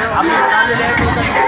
앞에 짠을 해보니까